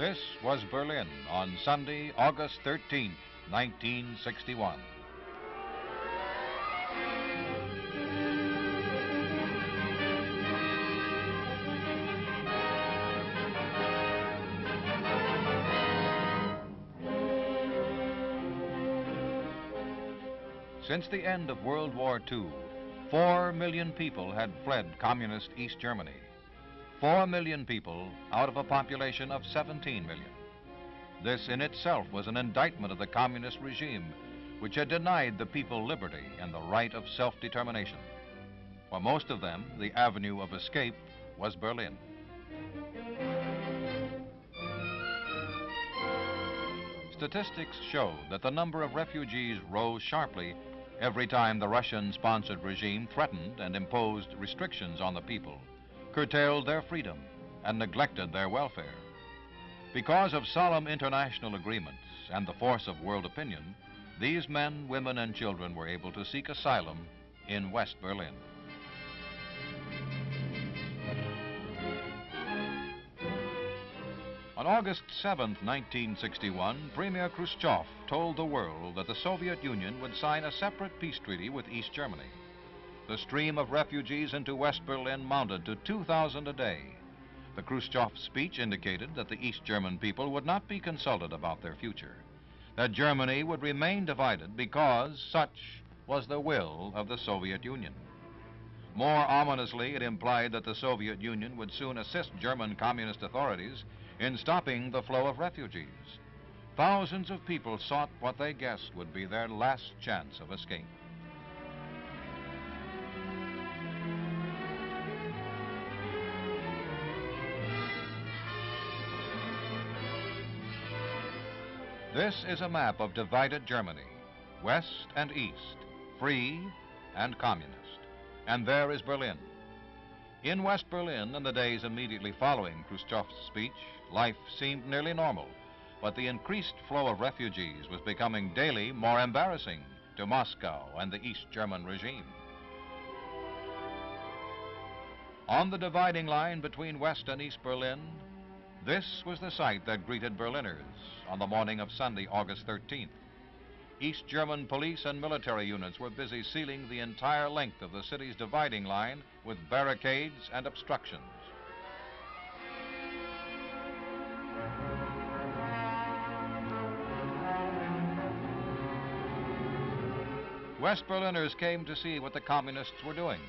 This was Berlin on Sunday, August 13th, 1961. Since the end of World War II, four million people had fled communist East Germany. Four million people out of a population of 17 million. This in itself was an indictment of the communist regime, which had denied the people liberty and the right of self-determination. For most of them, the avenue of escape was Berlin. Statistics show that the number of refugees rose sharply every time the Russian-sponsored regime threatened and imposed restrictions on the people curtailed their freedom, and neglected their welfare. Because of solemn international agreements and the force of world opinion, these men, women, and children were able to seek asylum in West Berlin. On August 7, 1961, Premier Khrushchev told the world that the Soviet Union would sign a separate peace treaty with East Germany the stream of refugees into West Berlin mounted to 2,000 a day. The Khrushchev speech indicated that the East German people would not be consulted about their future, that Germany would remain divided because such was the will of the Soviet Union. More ominously, it implied that the Soviet Union would soon assist German communist authorities in stopping the flow of refugees. Thousands of people sought what they guessed would be their last chance of escape. This is a map of divided Germany, west and east, free and communist. And there is Berlin. In West Berlin, in the days immediately following Khrushchev's speech, life seemed nearly normal, but the increased flow of refugees was becoming daily more embarrassing to Moscow and the East German regime. On the dividing line between West and East Berlin, this was the sight that greeted Berliners on the morning of Sunday, August 13th. East German police and military units were busy sealing the entire length of the city's dividing line with barricades and obstructions. West Berliners came to see what the communists were doing.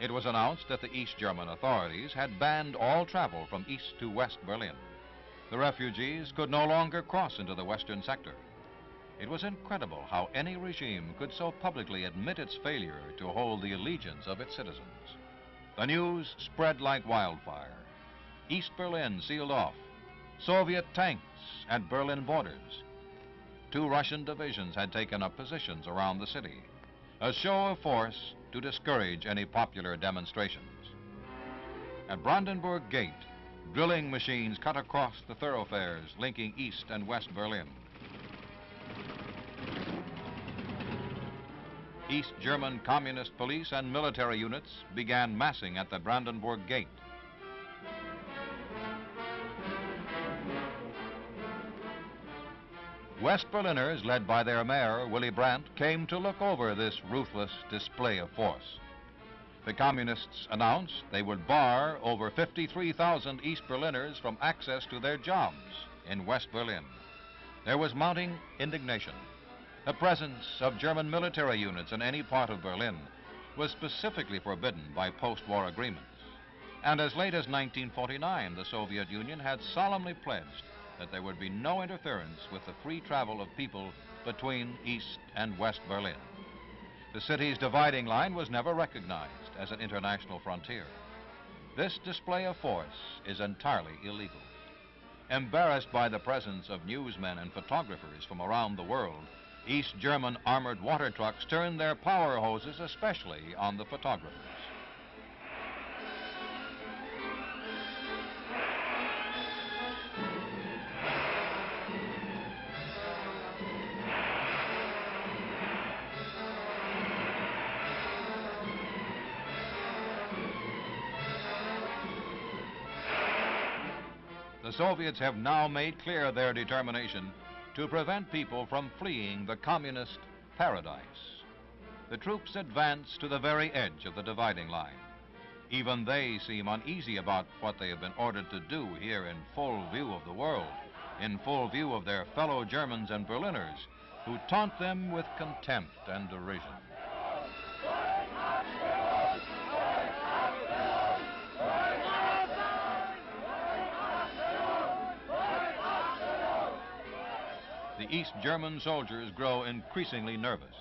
It was announced that the East German authorities had banned all travel from East to West Berlin. The refugees could no longer cross into the western sector. It was incredible how any regime could so publicly admit its failure to hold the allegiance of its citizens. The news spread like wildfire. East Berlin sealed off. Soviet tanks at Berlin borders. Two Russian divisions had taken up positions around the city. A show of force to discourage any popular demonstrations. At Brandenburg Gate, drilling machines cut across the thoroughfares linking East and West Berlin. East German communist police and military units began massing at the Brandenburg Gate. West Berliners, led by their mayor, Willy Brandt, came to look over this ruthless display of force. The communists announced they would bar over 53,000 East Berliners from access to their jobs in West Berlin. There was mounting indignation. The presence of German military units in any part of Berlin was specifically forbidden by post-war agreements. And as late as 1949, the Soviet Union had solemnly pledged that there would be no interference with the free travel of people between East and West Berlin. The city's dividing line was never recognized as an international frontier. This display of force is entirely illegal. Embarrassed by the presence of newsmen and photographers from around the world, East German armored water trucks turned their power hoses especially on the photographers. The Soviets have now made clear their determination to prevent people from fleeing the communist paradise. The troops advance to the very edge of the dividing line. Even they seem uneasy about what they have been ordered to do here in full view of the world, in full view of their fellow Germans and Berliners, who taunt them with contempt and derision. The East German soldiers grow increasingly nervous.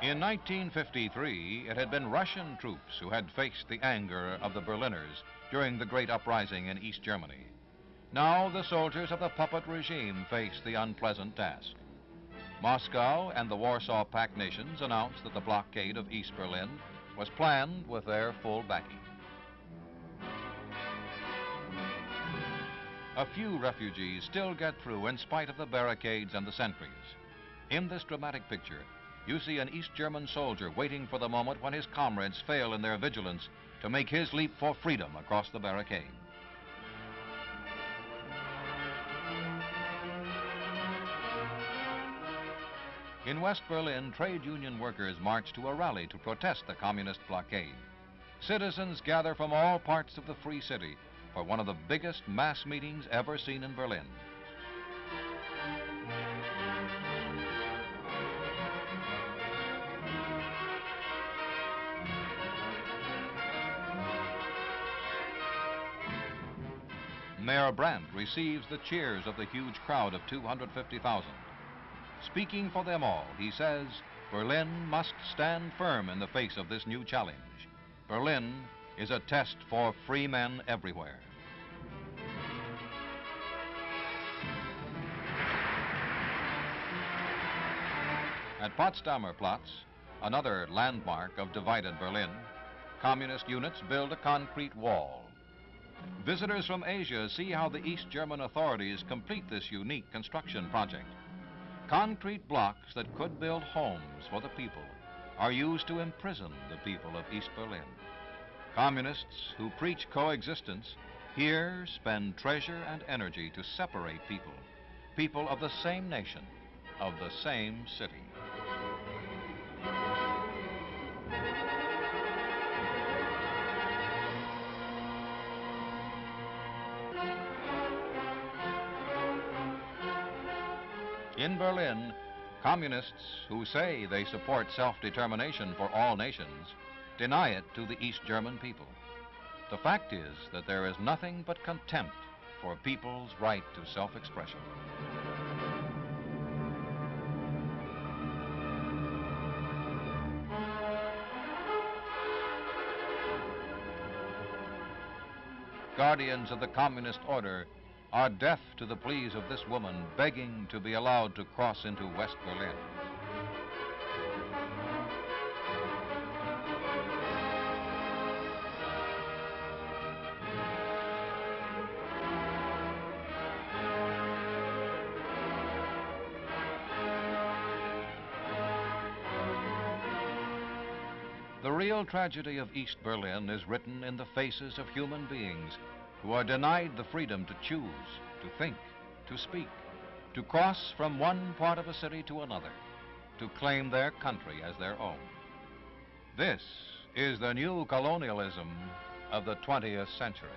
In 1953, it had been Russian troops who had faced the anger of the Berliners during the great uprising in East Germany. Now the soldiers of the puppet regime face the unpleasant task. Moscow and the Warsaw Pact nations announced that the blockade of East Berlin was planned with their full backing. A few refugees still get through in spite of the barricades and the sentries. In this dramatic picture, you see an East German soldier waiting for the moment when his comrades fail in their vigilance to make his leap for freedom across the barricade. In West Berlin, trade union workers march to a rally to protest the communist blockade. Citizens gather from all parts of the free city for one of the biggest mass meetings ever seen in Berlin. Mayor Brandt receives the cheers of the huge crowd of 250,000. Speaking for them all, he says Berlin must stand firm in the face of this new challenge. Berlin is a test for free men everywhere. At Potsdamer Platz, another landmark of divided Berlin, communist units build a concrete wall Visitors from Asia see how the East German authorities complete this unique construction project. Concrete blocks that could build homes for the people are used to imprison the people of East Berlin. Communists who preach coexistence here spend treasure and energy to separate people, people of the same nation, of the same city. In Berlin, communists who say they support self-determination for all nations deny it to the East German people. The fact is that there is nothing but contempt for people's right to self-expression. Guardians of the communist order are deaf to the pleas of this woman begging to be allowed to cross into West Berlin. The real tragedy of East Berlin is written in the faces of human beings who are denied the freedom to choose, to think, to speak, to cross from one part of a city to another, to claim their country as their own. This is the new colonialism of the 20th century.